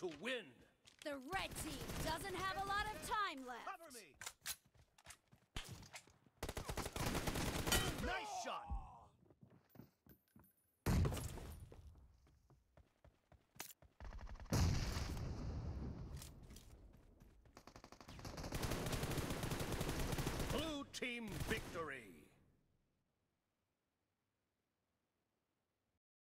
You're to win! The red team doesn't have a lot of time left. Cover me! Nice shot! Blue team victory!